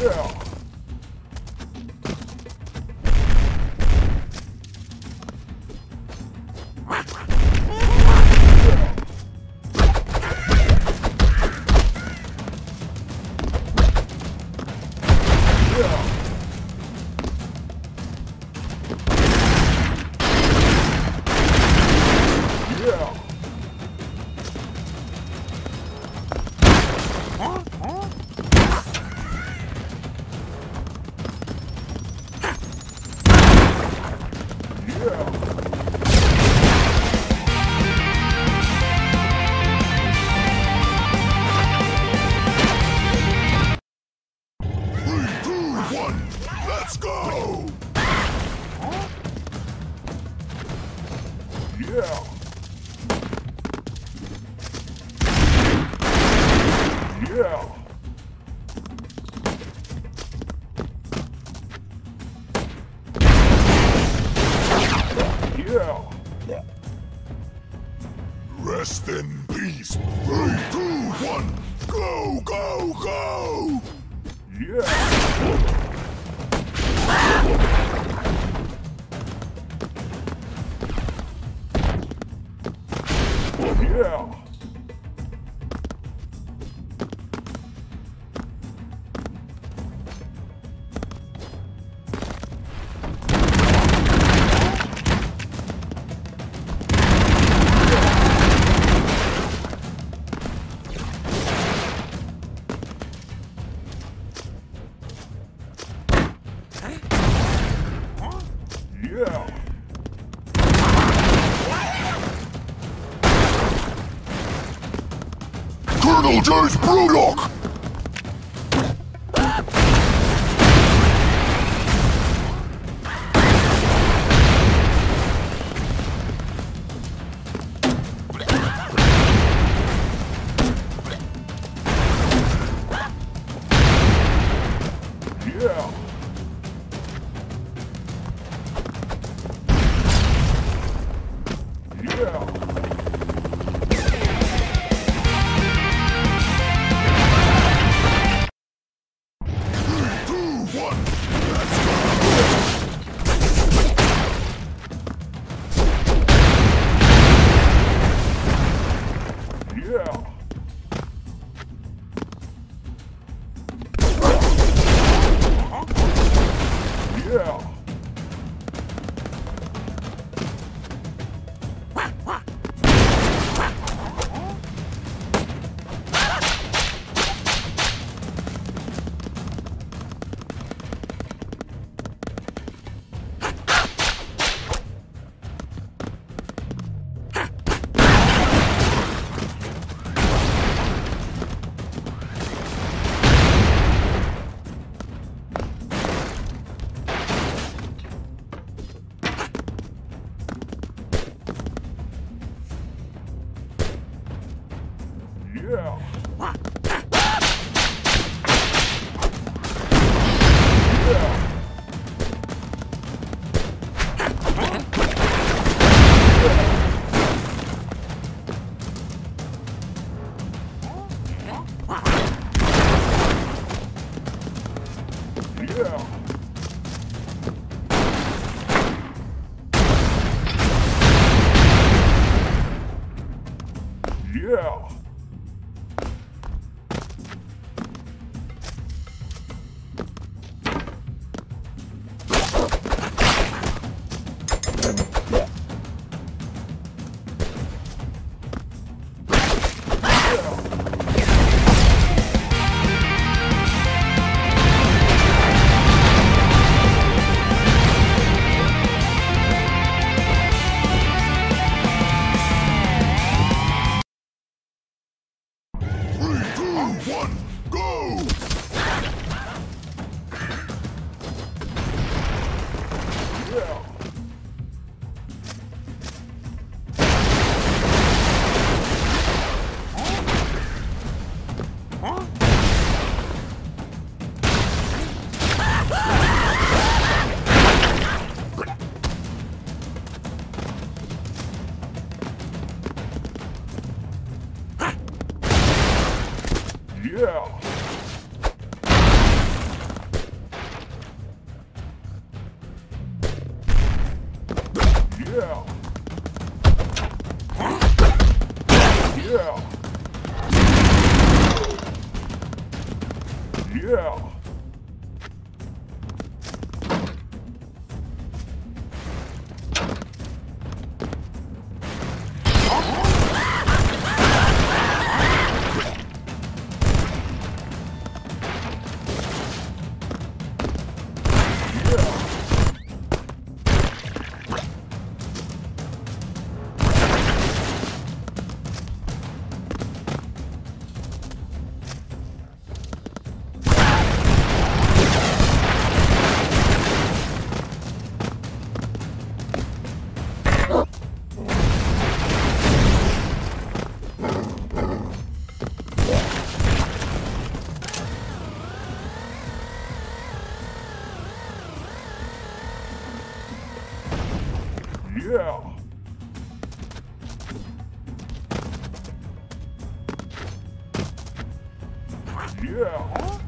Yeah. Yeah. Yeah. Rest in peace. Three, two, one, go, go, go! Yeah. Yeah. Yeah. Colonel James Broddock! Yeah. Yeah. Huh? Yeah. Yeah. Yeah.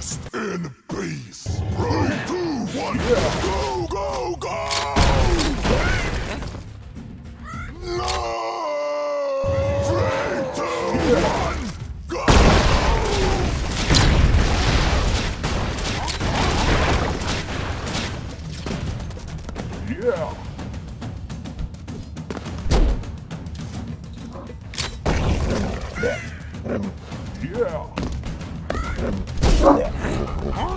Rest in peace. Three, two, one, go! Yeah. Huh?